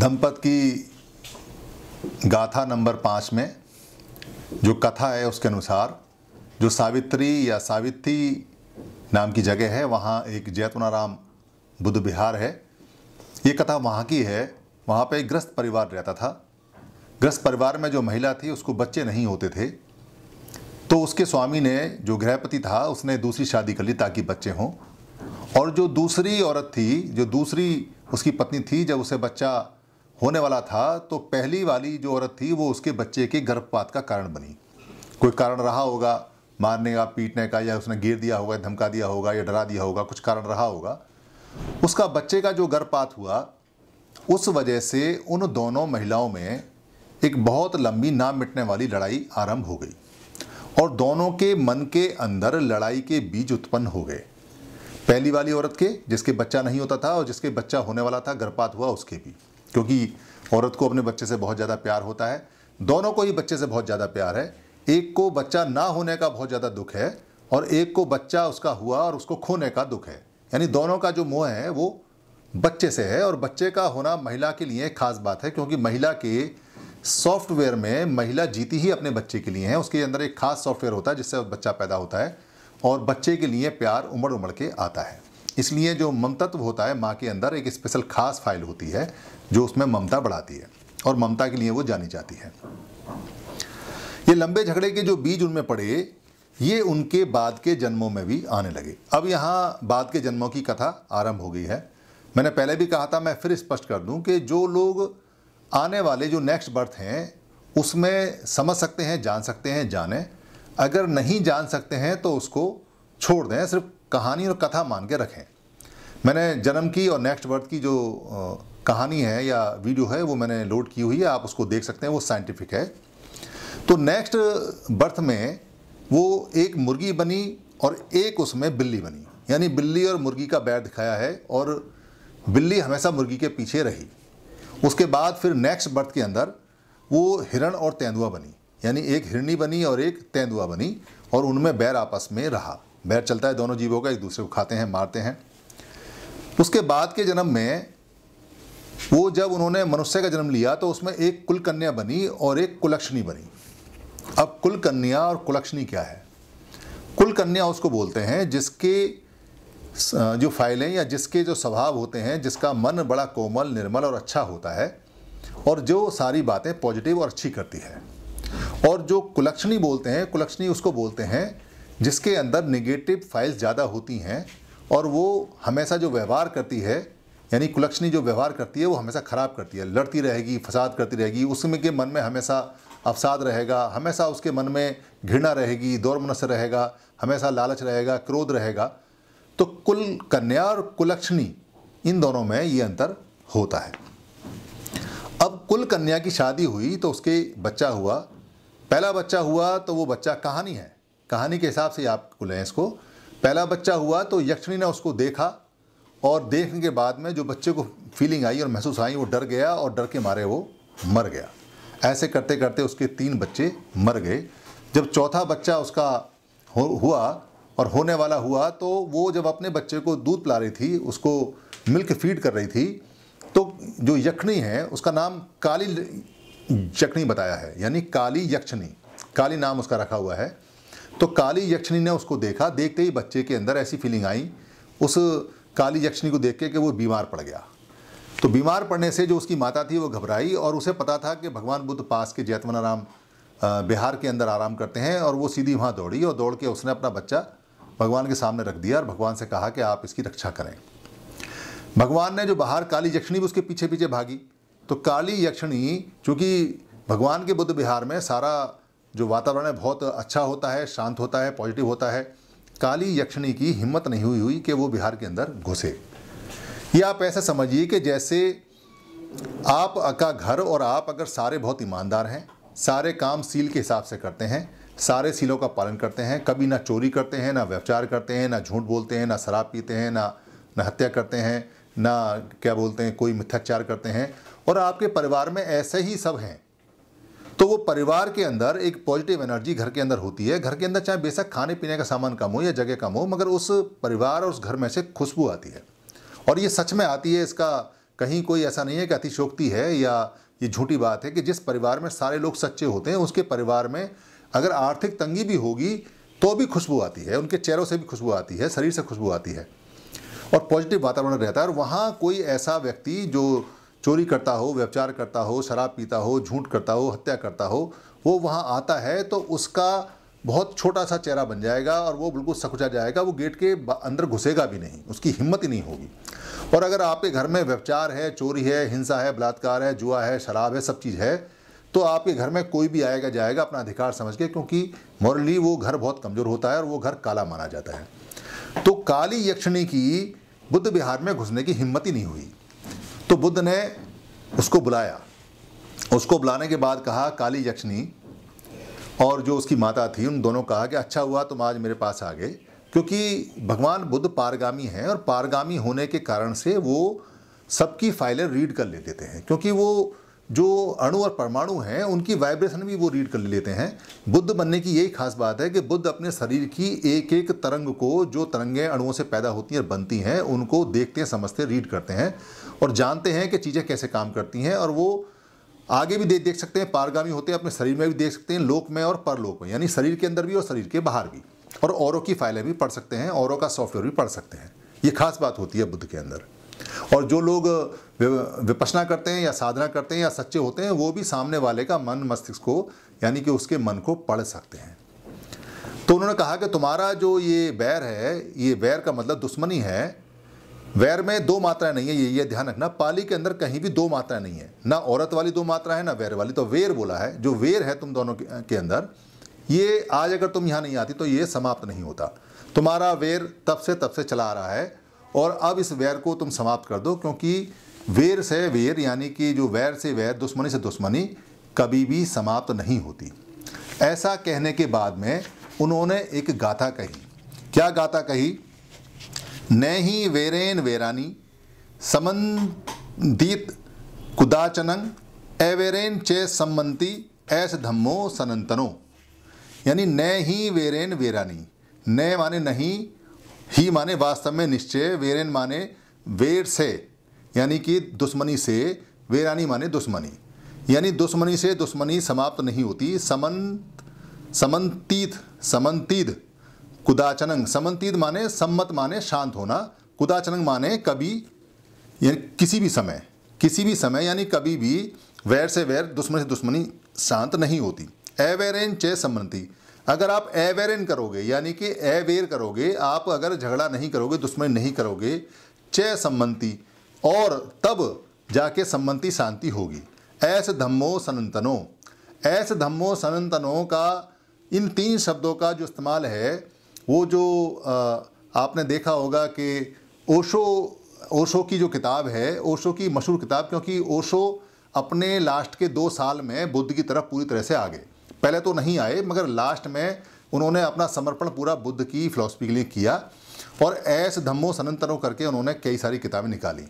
धमपत की गाथा नंबर पाँच में जो कथा है उसके अनुसार, जो सावित्री या सावित्री नाम की जगह है, वहाँ एक जैतवनाराम बुद्ध विहार है। ये कथा वहाँ की है। वहाँ पे एक ग्रस्त परिवार रहता था। ग्रस्त परिवार में जो महिला थी, उसको बच्चे नहीं होते थे। तो उसके स्वामी ने, जो गृहपति था, उसने दूसरी शादी कर ली ताकि बच्चे हों। और जो दूसरी औरत थी, जो दूसरी उसकी पत्नी थी, जब उसे बच्चा होने वाला था तो पहली वाली जो औरत थी, वो उसके बच्चे के गर्भपात का कारण बनी। कोई कारण रहा होगा, मारने का पीटने का, या उसने गिर दिया होगा धमका दिया होगा, या डरा दिया होगा, कुछ कारण रहा होगा। उसका बच्चे का जो गर्भपात हुआ, उस वजह से उन दोनों महिलाओं में एक बहुत लंबी ना मिटने वाली लड़ाई आरंभ हो गई और दोनों के मन के अंदर लड़ाई के बीज उत्पन्न हो गए। पहली वाली औरत के, जिसके बच्चा नहीं होता था और जिसके बच्चा होने वाला था, गर्भपात हुआ उसके भी। क्योंकि औरत को अपने बच्चे से बहुत ज़्यादा प्यार होता है। दोनों को ही बच्चे से बहुत ज़्यादा प्यार है। एक को बच्चा ना होने का बहुत ज़्यादा दुख है और एक को बच्चा उसका हुआ और उसको खोने का दुख है। यानी दोनों का जो मोह है, वो बच्चे से है और बच्चे का होना महिला के लिए खास बात है क्योंकि महिला के सॉफ्टवेयर में महिला जीती ही अपने बच्चे के लिए है। उसके अंदर एक खास सॉफ्टवेयर होता है जिससे बच्चा पैदा होता है और बच्चे के लिए प्यार उमड़ उमड़ के आता है। इसलिए जो ममतत्व होता है माँ के अंदर, एक स्पेशल खास फ़ाइल होती है, जो उसमें ममता बढ़ाती है और ममता के लिए वो जानी जाती है। ये लंबे झगड़े के जो बीज उनमें पड़े, ये उनके बाद के जन्मों में भी आने लगे। अब यहाँ बाद के जन्मों की कथा आरंभ हो गई है। मैंने पहले भी कहा था, मैं फिर स्पष्ट कर दूँ कि जो लोग आने वाले जो नेक्स्ट बर्थ हैं, उसमें समझ सकते हैं, जान सकते हैं, जाने। अगर नहीं जान सकते हैं तो उसको छोड़ दें, सिर्फ़ कहानी और कथा मान के रखें। मैंने जन्म की और नेक्स्ट बर्थ की जो कहानी है या वीडियो है, वो मैंने लोड की हुई है, आप उसको देख सकते हैं, वो साइंटिफिक है। तो नेक्स्ट बर्थ में वो एक मुर्गी बनी और एक उसमें बिल्ली बनी। यानी बिल्ली और मुर्गी का बैर दिखाया है और बिल्ली हमेशा मुर्गी के पीछे रही। उसके बाद फिर नेक्स्ट बर्थ के अंदर वो हिरण और तेंदुआ बनी। यानी एक हिरणी बनी और एक तेंदुआ बनी और उनमें बैर आपस में रहा। बैर चलता है, दोनों जीवों का एक दूसरे को खाते हैं, मारते हैं। उसके बाद के जन्म में, वो जब उन्होंने मनुष्य का जन्म लिया तो उसमें एक कुल कन्या बनी और एक कुलक्षणी बनी। अब कुल कन्या और कुलक्षणी क्या है? कुल कन्या उसको बोलते हैं, जिसके जो फाइलें या जिसके जो स्वभाव होते हैं, जिसका मन बड़ा कोमल, निर्मल और अच्छा होता है, और जो सारी बातें पॉजिटिव और अच्छी करती है। और जो कुलक्षणी बोलते हैं, कुलक्षणी उसको बोलते हैं, जिसके अंदर निगेटिव फाइल्स ज़्यादा होती हैं और वो हमेशा जो व्यवहार करती है, यानी कुलक्षणी जो व्यवहार करती है, वो हमेशा ख़राब करती है। लड़ती रहेगी, फसाद करती रहेगी, उसमें के मन में हमेशा अवसाद रहेगा, हमेशा उसके मन में घृणा रहेगी दौर मनस्य रहेगा, हमेशा लालच रहेगा, क्रोध रहेगा। तो कुल कन्या और कुलक्षणी, इन दोनों में ये अंतर होता है। अब कुल कन्या की शादी हुई तो उसके बच्चा हुआ। पहला बच्चा हुआ तो वो बच्चा कहानी है। कहानी के हिसाब से आप लें इसको। पहला बच्चा हुआ तो यक्षिणी ने उसको देखा और देखने के बाद में जो बच्चे को फीलिंग आई और महसूस आई वो डर गया और डर के मारे वो मर गया। ऐसे करते करते उसके तीन बच्चे मर गए। जब चौथा बच्चा उसका हो, हुआ और होने वाला हुआ तो वो जब अपने बच्चे को दूध पिला रही थी उसको मिल्क फ़ीड कर रही थी तो जो यक्षिणी है उसका नाम काली यक्षिणी बताया है यानी काली यक्षिणी। काली नाम उसका रखा हुआ है। तो काली यक्षिणी ने उसको देखा, देखते ही बच्चे के अंदर ऐसी फीलिंग आई। उस काली यक्षिणी को देख के कि वो बीमार पड़ गया। तो बीमार पड़ने से जो उसकी माता थी वो घबराई और उसे पता था कि भगवान बुद्ध पास के जैतवनाराम बिहार के अंदर आराम करते हैं और वो सीधी वहाँ दौड़ी और दौड़ के उसने अपना बच्चा भगवान के सामने रख दिया और भगवान से कहा कि आप इसकी रक्षा करें। भगवान ने जो बाहर काली यक्षिणी भी उसके पीछे पीछे भागी तो काली यक्षिणी चूँकि भगवान के बुद्ध बिहार में सारा जो वातावरण है बहुत अच्छा होता है, शांत होता है, पॉजिटिव होता है। काली यक्षिणी की हिम्मत नहीं हुई हुई कि वो बिहार के अंदर घुसे। ये आप ऐसा समझिए कि जैसे आप का घर और आप अगर सारे बहुत ईमानदार हैं, सारे काम सील के हिसाब से करते हैं, सारे सीलों का पालन करते हैं, कभी ना चोरी करते हैं, ना व्यवचार करते हैं, ना झूठ बोलते हैं, ना शराब पीते हैं, ना ना हत्या करते हैं, ना क्या बोलते हैं, कोई मिथ्याचार करते हैं। और आपके परिवार में ऐसे ही सब हैं तो वो परिवार के अंदर एक पॉजिटिव एनर्जी घर के अंदर होती है। घर के अंदर चाहे बेशक खाने पीने का सामान कम हो या जगह कम हो, मगर उस परिवार और उस घर में से खुशबू आती है। और ये सच में आती है, इसका कहीं कोई ऐसा नहीं है कि अतिशोक्ति है या ये झूठी बात है कि जिस परिवार में सारे लोग सच्चे होते हैं, उसके परिवार में अगर आर्थिक तंगी भी होगी तो भी खुशबू आती है। उनके चेहरों से भी खुशबू आती है, शरीर से खुशबू आती है। और पॉजिटिव वातावरण रहता है। और वहाँ कोई ऐसा व्यक्ति जो चोरी करता हो व्यवचार करता हो, शराब पीता हो, झूठ करता हो, हत्या करता हो, वो वहाँ आता है तो उसका बहुत छोटा सा चेहरा बन जाएगा और वो बिल्कुल सकुचा जाएगा, वो गेट के अंदर घुसेगा भी नहीं, उसकी हिम्मत ही नहीं होगी। और अगर आपके घर में व्यवचार है, चोरी है, हिंसा है, बलात्कार है, जुआ है, शराब है, सब चीज़ है तो आपके घर में कोई भी आएगा, जाएगा अपना अधिकार समझ के, क्योंकि मॉरली वो घर बहुत कमज़ोर होता है और वो घर काला माना जाता है। तो काली यक्षिणी की बुद्ध बिहार में घुसने की हिम्मत ही नहीं हुई। तो बुद्ध ने उसको बुलाया। उसको बुलाने के बाद कहा, काली यक्षिणी, और जो उसकी माता थी, उन दोनों कहा कि अच्छा हुआ, तुम आज मेरे पास आ गए। क्योंकि भगवान बुद्ध पारगामी हैं और पारगामी होने के कारण से वो सबकी फाइलें रीड कर लेते हैं क्योंकि वो जो अणु और परमाणु हैं, उनकी वाइब्रेशन भी वो रीड कर लेते हैं। बुद्ध बनने की यही खास बात है कि बुद्ध अपने शरीर की एक एक तरंग को, जो तरंगें अणुओं से पैदा होती हैं और बनती हैं, उनको देखते हैं, समझते रीड करते हैं और जानते हैं कि चीज़ें कैसे काम करती हैं और वो आगे भी देख सकते हैं, पारगामी होते हैं, अपने शरीर में भी देख सकते हैं, लोक में और परलोक में, यानी शरीर के अंदर भी और शरीर के बाहर भी। और औरों की फाइलें भी पढ़ सकते हैं, औरों का सॉफ्टवेयर भी पढ़ सकते हैं। ये खास बात होती है बुद्ध के अंदर। और जो लोग विपसना करते हैं या साधना करते हैं या सच्चे होते हैं, वो भी सामने वाले का मन मस्तिष्क को, यानी कि उसके मन को पढ़ सकते हैं। तो उन्होंने कहा कि तुम्हारा जो ये बैर है, ये बैर का मतलब दुश्मनी है। वैर में दो मात्राएँ नहीं है, ये ये ध्यान रखना, पाली के अंदर कहीं भी दो मात्राएँ नहीं है। ना औरत वाली दो मात्रा है, ना वैर वाली। तो वेर बोला है, जो वेर है तुम दोनों के अंदर, ये आज अगर तुम यहाँ नहीं आती तो ये समाप्त नहीं होता। तुम्हारा वेर तब से तब से चला आ रहा है, और अब इस वैर को तुम समाप्त कर दो, क्योंकि वेर से वेर, यानी कि जो वैर से वैर, दुश्मनी से दुश्मनी कभी भी समाप्त नहीं होती। ऐसा कहने के बाद में उन्होंने एक गाथा कही। क्या गाथा कही? न ही वेरेन वेरानी समन्दीत कुदाचनंग एवेरेन चे सम्मंती ऐस धम्मो सनंतनो। यानी न ही वेरेन वेरानी। न माने नहीं, ही माने वास्तव में निश्चय, वेरेन माने वेर से। यानी कि दुश्मनी से वेरानी माने दुश्मनी। यानी दुश्मनी से दुश्मनी समाप्त नहीं होती। समन समन्तीत समन्तीद कुदाचनंग। समन्तीद माने सम्मत माने शांत होना। कुदाचनंग माने कभी, यानी किसी भी समय, किसी भी समय, यानी कभी भी वैर से वैर, दुश्मनी से दुश्मनी शांत नहीं होती। एवेरेन चे सम्मति अगर आप एवेरेन करोगे, यानी कि एवेर करोगे, आप अगर झगड़ा नहीं करोगे, दुश्मनी नहीं करोगे, चे सम्मति और तब जाके सम्मति शांति होगी। ऐस धम्मो सनंतनो। ऐस धम्मो सनंतनो का इन तीन शब्दों का जो इस्तेमाल है, वो जो आपने देखा होगा कि ओशो ओशो की जो किताब है, ओशो की मशहूर किताब, क्योंकि ओशो अपने लास्ट के दो साल में बुद्ध की तरफ़ पूरी तरह से आ गए पहले तो नहीं आए, मगर लास्ट में उन्होंने अपना समर्पण पूरा बुद्ध की फिलोसफी के लिए किया। और ऐस धम्मो सनंतनो करके उन्होंने कई सारी किताबें निकाली।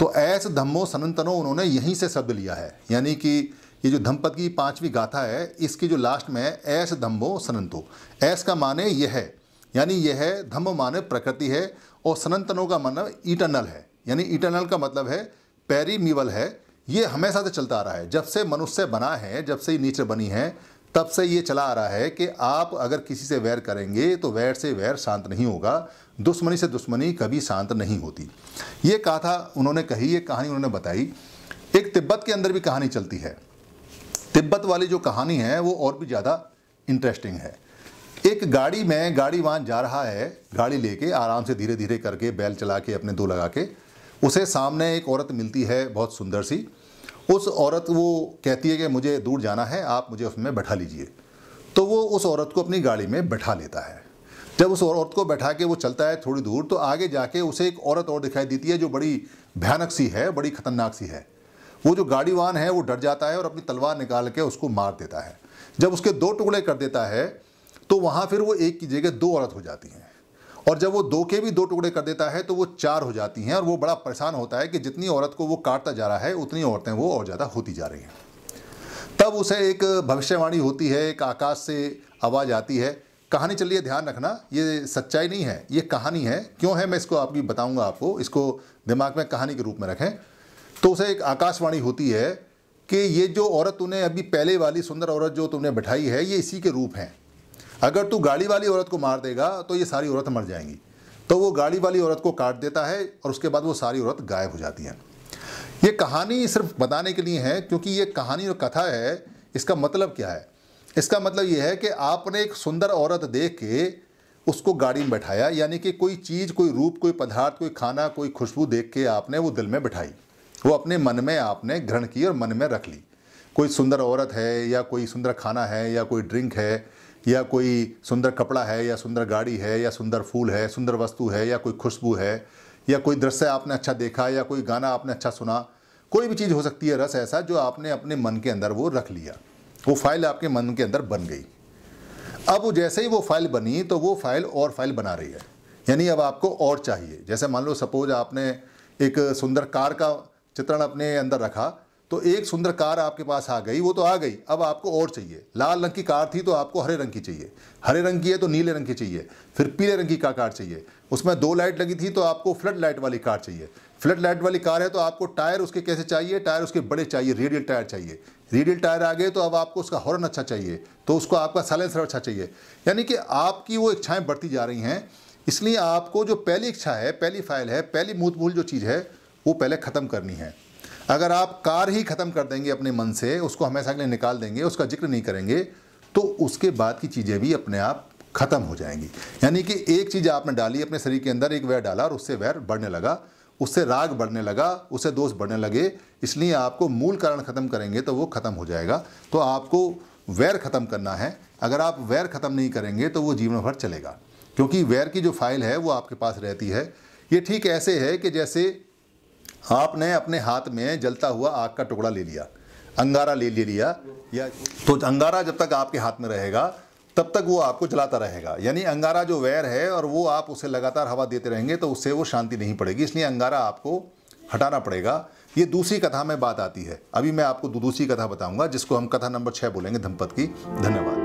तो ऐस धम्मो सनंतनो उन्होंने यहीं से शब्द लिया है। यानी कि ये जो धमपद की पांचवी गाथा है, इसकी जो लास्ट में है, ऐस धम्मो सनंतो। ऐस का माने यह है। यानी यह है, धम्म माने प्रकृति है, और सनंतनों का मतलब इटरनल है। यानी इटरनल का मतलब है पेरीमीवल है। ये हमेशा से चलता आ रहा है। जब से मनुष्य बना है, जब से ये नीचे बनी है तब से ये चला आ रहा है कि आप अगर किसी से वैर करेंगे तो वैर से वैर शांत नहीं होगा, दुश्मनी से दुश्मनी कभी शांत नहीं होती। ये कहा उन्होंने कही, ये कहानी उन्होंने बताई। एक तिब्बत के अंदर भी कहानी चलती है। तिब्बत वाली जो कहानी है, वो और भी ज़्यादा इंटरेस्टिंग है। एक गाड़ी में, गाड़ी वहाँ जा रहा है, गाड़ी लेके आराम से धीरे धीरे करके बैल चला के, अपने दो लगा के, उसे सामने एक औरत मिलती है, बहुत सुंदर सी। उस औरत वो कहती है कि मुझे दूर जाना है, आप मुझे उसमें बैठा लीजिए। तो वो उस औरत को अपनी गाड़ी में बैठा लेता है। जब उस औरत को बैठा के वो चलता है थोड़ी दूर तो आगे जाके उसे एक औरत और दिखाई देती है जो बड़ी भयानक सी है, बड़ी खतरनाक सी है। वो जो गाड़ीवान है, वो डर जाता है और अपनी तलवार निकाल के उसको मार देता है। जब उसके दो टुकड़े कर देता है तो वहाँ फिर वो एक की जगह दो औरत हो जाती हैं। और जब वो दो के भी दो टुकड़े कर देता है तो वो चार हो जाती हैं और वो बड़ा परेशान होता है कि जितनी औरत को वो काटता जा रहा है, उतनी औरतें वो और ज़्यादा होती जा रही हैं। तब उसे एक भविष्यवाणी होती है, एक आकाश से आवाज़ आती है, कहानी चलिए ध्यान रखना, ये सच्चाई नहीं है, ये कहानी है। क्यों है, मैं इसको आपकी बताऊँगा आपको, इसको दिमाग में कहानी के रूप में रखें। तो उसे एक आकाशवाणी होती है कि ये जो औरत तूने अभी पहले वाली सुंदर औरत जो तुमने बैठाई है, ये इसी के रूप हैं। अगर तू गाड़ी वाली औरत को मार देगा तो ये सारी औरत मर जाएँगी। तो वो गाड़ी वाली औरत को काट देता है और उसके बाद वो सारी औरत गायब हो जाती हैं। ये कहानी सिर्फ़ बताने के लिए है, क्योंकि ये कहानी और कथा है, इसका मतलब क्या है? इसका मतलब ये है कि आपने एक सुंदर औरत देख के उसको गाड़ी में बैठाया, यानी कि कोई चीज़, कोई रूप, कोई पदार्थ, कोई खाना, कोई खुशबू देख के आपने वो दिल में बैठाई। वो अपने मन में आपने ग्रहण की और मन में रख ली। कोई सुंदर औरत है या कोई सुंदर खाना है या कोई ड्रिंक है या कोई सुंदर कपड़ा है, या सुंदर गाड़ी है, या सुंदर फूल है, सुंदर वस्तु है, या कोई खुशबू है, या कोई दृश्य आपने अच्छा देखा, या कोई गाना आपने अच्छा सुना, कोई भी चीज़ हो सकती है रस ऐसा जो आपने अपने मन के अंदर वो रख लिया। वो फ़ाइल आपके मन के अंदर बन गई। अब जैसे ही वो फ़ाइल बनी तो वो फ़ाइल और फ़ाइल बना रही है। यानी अब आपको और चाहिए। जैसे मान लो, सपोज़ आपने एक सुंदर कार का चित्रण अपने अंदर रखा तो एक सुंदर कार आपके पास आ गई, वो तो आ गई। अब आपको और चाहिए। लाल रंग की कार थी तो आपको हरे रंग की चाहिए। हरे रंग की है तो नीले रंग की चाहिए। फिर पीले रंग की कार चाहिए। उसमें दो लाइट लगी थी तो आपको फ्लड लाइट वाली कार चाहिए। फ्लड लाइट वाली कार है तो आपको टायर उसके कैसे चाहिए? टायर उसके बड़े चाहिए, रेडियल टायर चाहिए। रेडियल टायर आ गए तो अब आपको उसका हॉर्न अच्छा चाहिए। तो उसको आपका साइलेंसर अच्छा चाहिए। यानी कि आपकी वो इच्छाएँ बढ़ती जा रही हैं। इसलिए आपको जो पहली इच्छा है, पहली फ़ाइल है, पहली मूत जो चीज़ है, वो पहले ख़त्म करनी है। अगर आप कार ही ख़त्म कर देंगे अपने मन से, उसको हमेशा के लिए निकाल देंगे, उसका ज़िक्र नहीं करेंगे तो उसके बाद की चीज़ें भी अपने आप ख़त्म हो जाएँगी। यानी कि एक चीज़ आपने डाली, अपने शरीर के अंदर एक वैर डाला और उससे वैर बढ़ने लगा, उससे राग बढ़ने लगा, उससे दोष बढ़ने लगे, इसलिए आपको मूल कारण ख़त्म करेंगे तो वो ख़त्म हो जाएगा। तो आपको वैर ख़त्म करना है। अगर आप वैर ख़त्म नहीं करेंगे तो वो जीवन भर चलेगा। क्योंकि वैर की जो फ़ाइल है वो आपके पास रहती है। ये ठीक ऐसे है कि जैसे आपने अपने हाथ में जलता हुआ आग का टुकड़ा ले लिया, अंगारा ले ले लिया, या तो अंगारा जब तक आपके हाथ में रहेगा, तब तक वो आपको जलाता रहेगा। यानी अंगारा जो वैर है और वो आप उसे लगातार हवा देते रहेंगे तो उससे वो शांति नहीं पड़ेगी। इसलिए अंगारा आपको हटाना पड़ेगा। ये दूसरी कथा में बात आती है। अभी मैं आपको दूसरी कथा बताऊँगा, जिसको हम कथा नंबर छः बोलेंगे धमपत की। धन्यवाद।